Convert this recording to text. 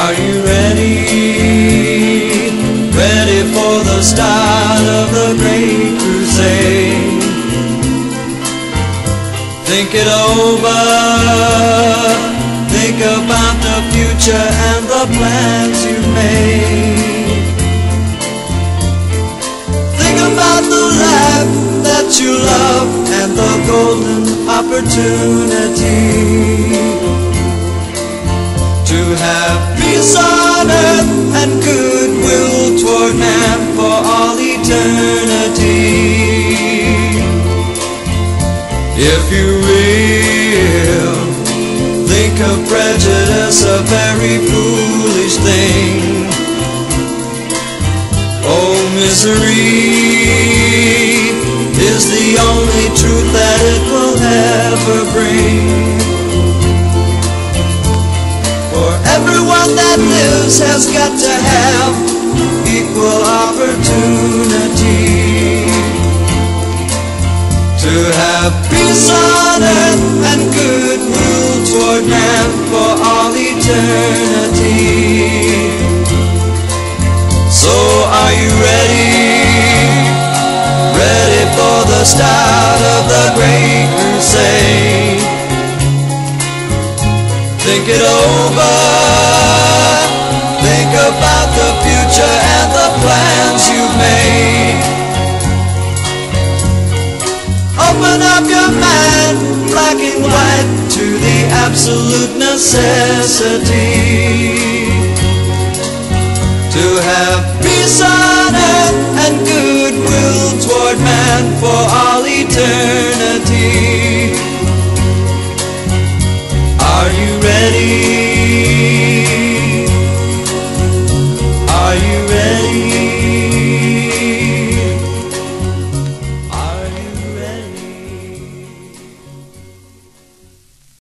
Are you ready? Ready for the start of the great crusade? Think it over. Think about the future and the plans you've made. Think about the life that you love and the golden opportunity have peace on earth and goodwill toward man for all eternity. If you will think of prejudice, a very foolish thing. Oh, misery is the only truth that it will ever bring. Everyone that lives has got to have equal opportunity to have peace on earth and goodwill toward man for all eternity. So are you ready? Ready for the start of the great crusade? Think it over. Open up your mind, black and white, to the absolute necessity to have peace on earth and goodwill toward man for all eternity. Are you ready?